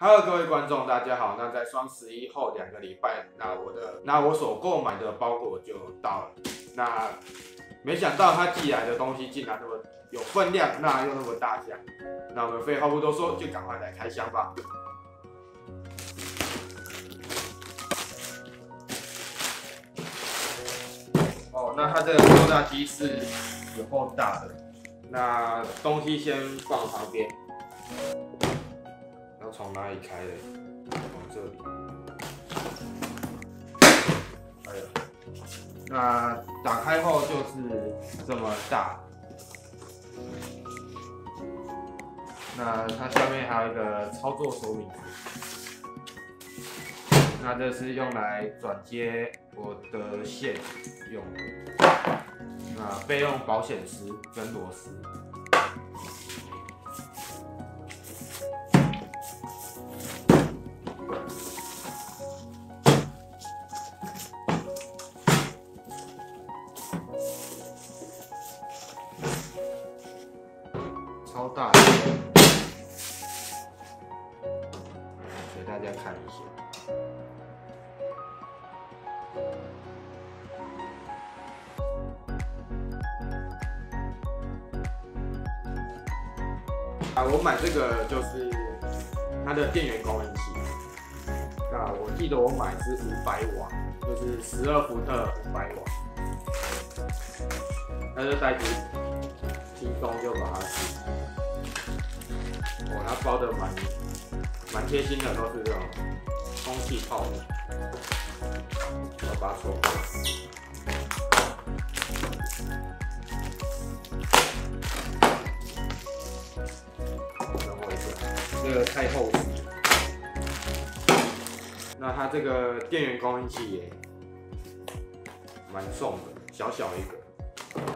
Hello，各位观众，大家好。那在双十一后两个礼拜，那我的那我所购买的包裹就到了。那没想到他寄来的东西竟然那么有分量，那又那么大箱。那我们废话不多说，就赶快来开箱吧。哦，那它这个扩大机是有够大的。那东西先放旁边。要从哪里开的？从这里。哎呀，那打开后就是这么大。那它下面还有一个操作说明那这是用来转接我的线用。那备用保险丝跟螺丝。给大家看一下。啊，我买这个就是它的电源供应器。那我记得我买是五百瓦，就是十二伏特五百瓦。那就带进轻松就把它。哦，它包的蛮蛮贴心的，都是这种空气泡的。我把它锁等我一下，这个太厚实。那它这个电源供应器也蛮重的，小小一个。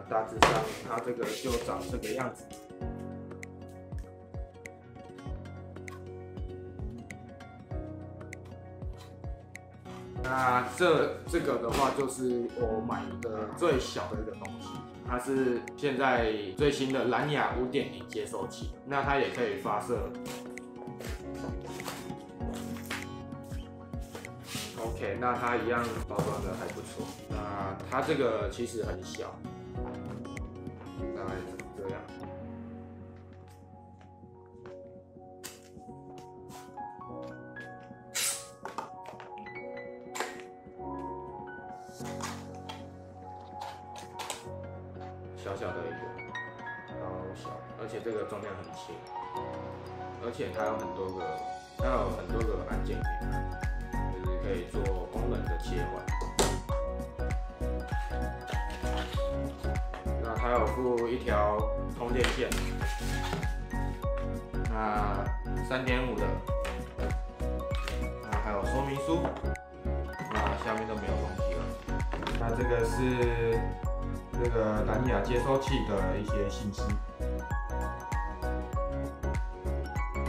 大致上，它这个就长这个样子。那这这个的话，就是我买的最小的一个东西，它是现在最新的蓝牙五点零接收器。那它也可以发射。OK，那它一样包装的还不错。那它这个其实很小。小小的一个，好小，而且这个重量很轻，而且它有很多个，它有很多个按键可以，就是可以做功能的切换。那它有附一条充电线，那三点五的，那还有说明书，那下面都没有东西了。那这个是这个蓝牙接收器的一些信息。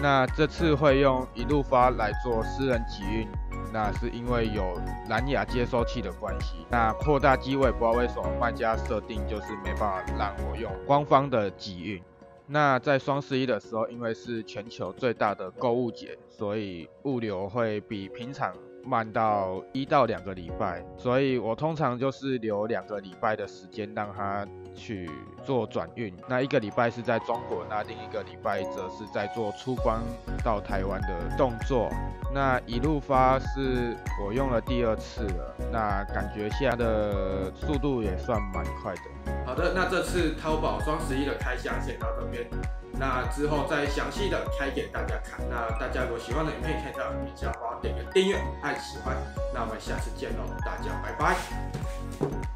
那这次会用一路发来做私人集运。那是因为有蓝牙接收器的关系。那扩大机位不知道为什么卖家设定就是没办法让我用官方的集运。那在双十一的时候，因为是全球最大的购物节，所以物流会比平常慢到一到两个礼拜。所以我通常就是留两个礼拜的时间让它。去做转运，那一个礼拜是在中国，那另一个礼拜则是在做出关到台湾的动作。那一路发是我用了第二次了，那感觉现在的速度也算蛮快的。好的，那这次淘宝双十一的开箱先到这边，那之后再详细的开给大家看。那大家如果喜欢的影片，可以在影片下方点个订阅，按喜欢。那我们下次见喽，大家拜拜。